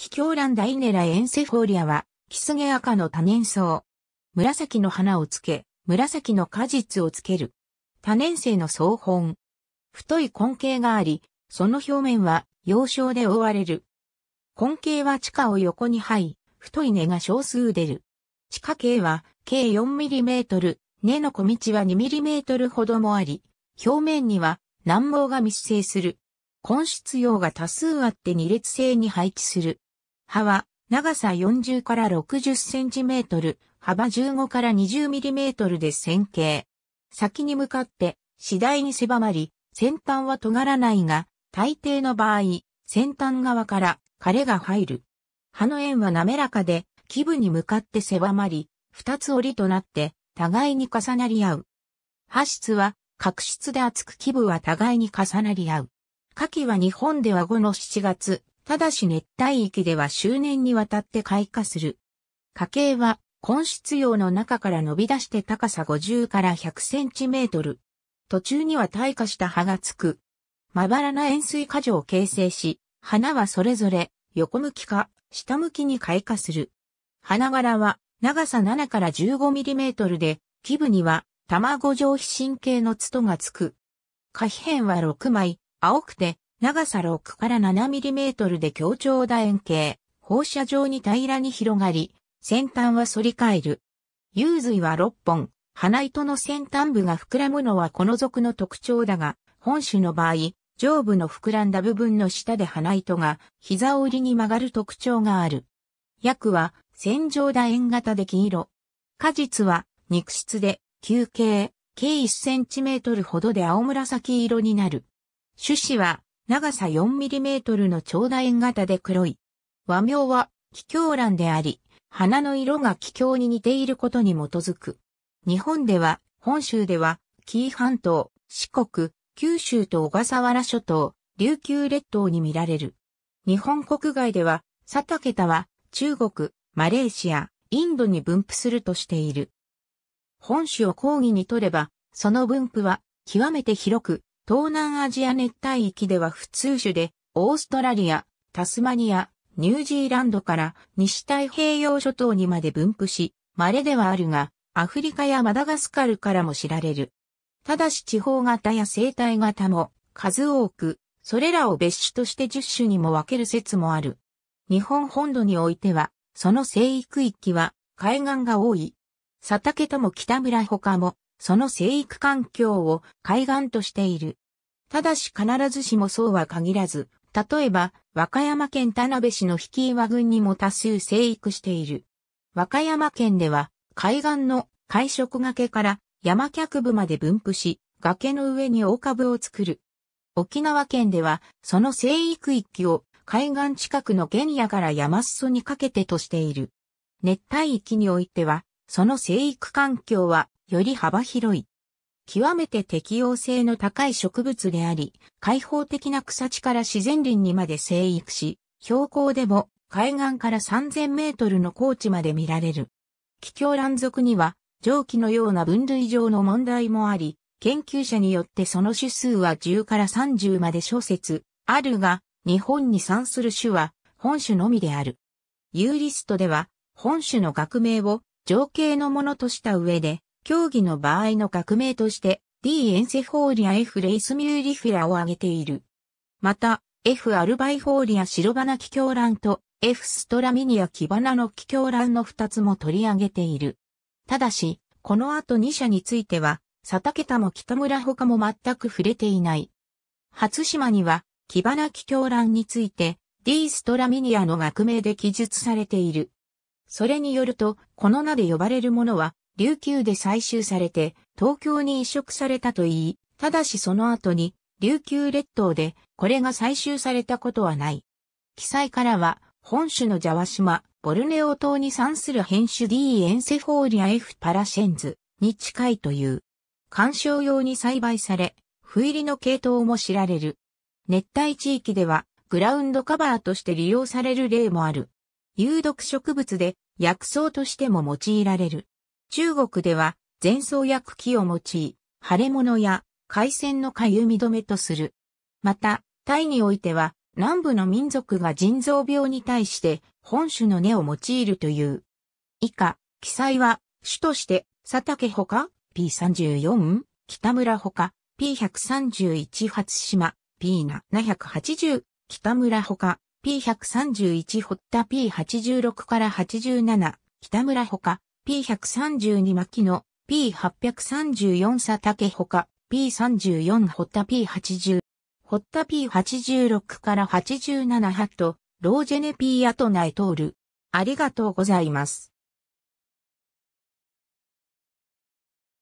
キキョウランダイネラエンセフォーリアは、キスゲ赤の多年草。紫の花をつけ、紫の果実をつける。多年生の草本。太い根茎があり、その表面は葉鞘で覆われる。根茎は地下を横に這い、太い根が少数出る。地下茎は計 4mm、根の小道は 2mm ほどもあり、表面には軟毛が密生する。根質葉が多数あって二列性に配置する。葉は長さ40から60センチメートル、幅15から20ミリメートルで線形。先に向かって次第に狭まり、先端は尖らないが、大抵の場合、先端側から枯れが入る。葉の円は滑らかで、基部に向かって狭まり、二つ折りとなって互いに重なり合う。葉質は角質で厚く基部は互いに重なり合う。夏季は日本では5の7月、ただし熱帯域では周年にわたって開花する。花茎は根質葉の中から伸び出して高さ50から100センチメートル。途中には退化した葉がつく。まばらな円錐果状を形成し、花はそれぞれ横向きか下向きに開花する。花柄は長さ7から 15mm で、基部には卵状皮神経のツトがつく。花皮片は6枚、青くて長さ6から 7mm で強調楕円形、放射状に平らに広がり、先端は反り返る。幽髄は6本、花糸の先端部が膨らむのはこの属の特徴だが、本種の場合、上部の膨らんだ部分の下で花糸が膝折りに曲がる特徴がある。薬は線状楕円型で黄色。果実は肉質で球形、計1センチメートルほどで青紫色になる。種子は長さ4ミリメートルの長楕円型で黒い。和名は気境蘭であり、花の色が気境に似ていることに基づく。日本では、本州では、紀伊半島、四国、九州と小笠原諸島、琉球列島に見られる。日本国外では、サタケタは中国、マレーシア、インドに分布するとしている。本種を講義にとれば、その分布は極めて広く、東南アジア熱帯域では普通種で、オーストラリア、タスマニア、ニュージーランドから西太平洋諸島にまで分布し、稀ではあるが、アフリカやマダガスカルからも知られる。ただし地方型や生態型も数多く、それらを別種として10種にも分ける説もある。日本本土においては、その生育域は海岸が多い。佐竹とも北村他も、その生育環境を海岸としている。ただし必ずしもそうは限らず、例えば、和歌山県田辺市の引岩群にも多数生育している。和歌山県では、海岸の海食崖から山脚部まで分布し、崖の上に大株を作る。沖縄県では、その生育域を海岸近くの原野から山裾にかけてとしている。熱帯域においては、その生育環境はより幅広い。極めて適応性の高い植物であり、開放的な草地から自然林にまで生育し、標高でも海岸から3000メートルの高地まで見られる。気境乱属には蒸気のような分類上の問題もあり、研究者によってその種数は10から30まで諸説あるが、日本に産する種は本種のみである。ユーリストでは本種の学名を情景のものとした上で、競技の場合の学名として D エンセフォーリア F レイスミューリフィラを挙げている。また、F アルバイフォーリア白花気境乱と F ストラミニアキバナの気境乱の二つも取り上げている。ただし、この後2社については、佐竹田も北村他も全く触れていない。初島には、木花気狂乱について、ディーストラミニアの学名で記述されている。それによると、この名で呼ばれるものは、琉球で採集されて、東京に移植されたといい、ただしその後に、琉球列島で、これが採集されたことはない。記載からは、本種のジャワ島、ボルネオ島に産する変種 D エンセフォーリア F パラシェンズに近いという。観賞用に栽培され、不入りの系統も知られる。熱帯地域ではグラウンドカバーとして利用される例もある。有毒植物で薬草としても用いられる。中国では前草薬器を用い、腫れ物や海鮮のかゆみ止めとする。また、タイにおいては南部の民族が腎臓病に対して本種の根を用いるという。以下、記載は、主として、佐竹ほか、P34、北村ほか、P131 初島、P780、北村ほか、P131 堀田 P86 から87、北村ほか、P132 牧野、P834 佐竹ほか、P34 堀田 P80、堀田 P86 から87ハット、ロージェネ P アトナイトール。ありがとうございます。